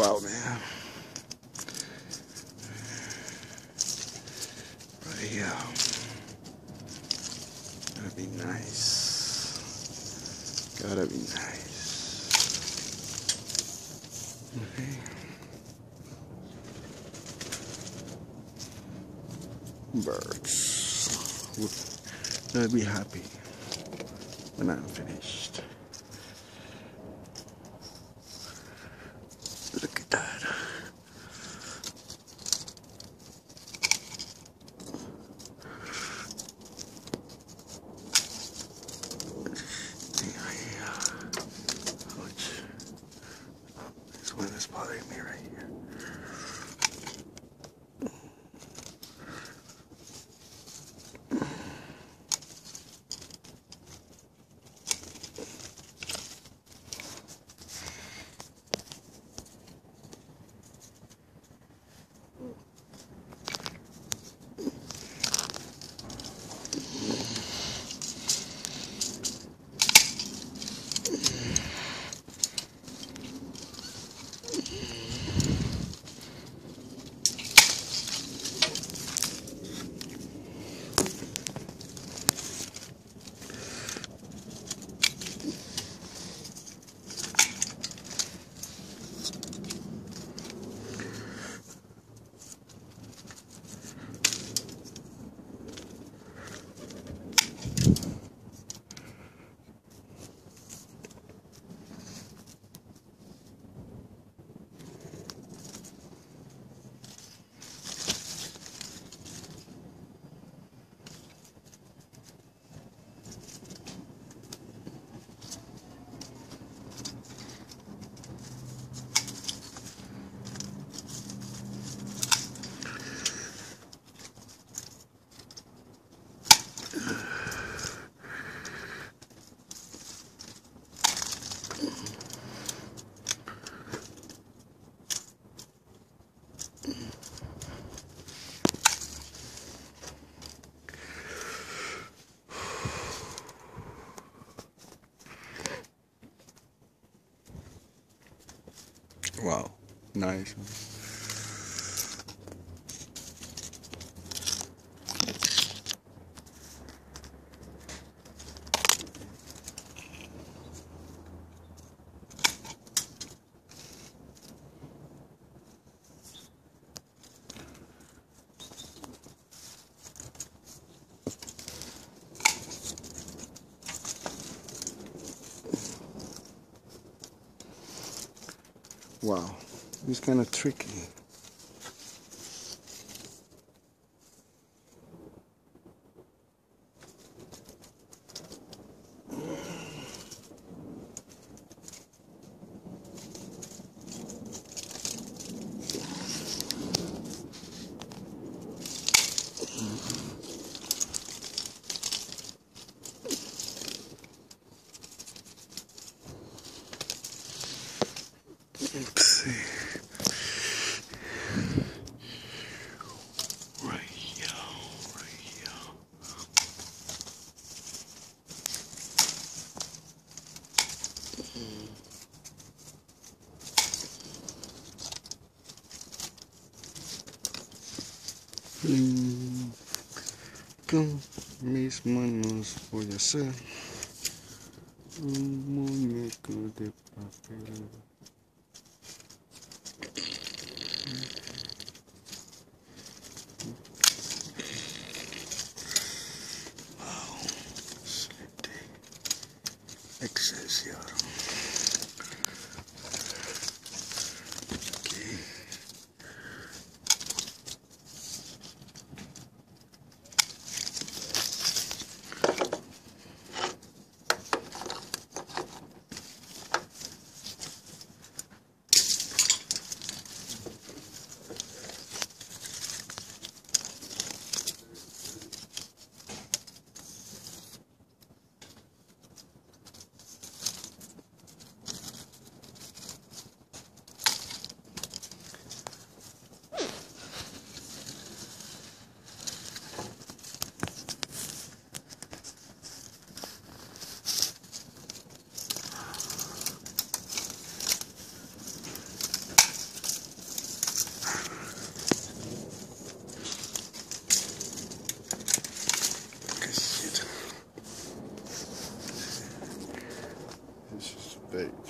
Wow, man. Right here. Gotta be nice. Gotta be nice. Okay. Birds. They'll be happy when I'm finished. Nice. Wow, it's kind of tricky. Con mis manos voy a hacer un muñeco de papel. update.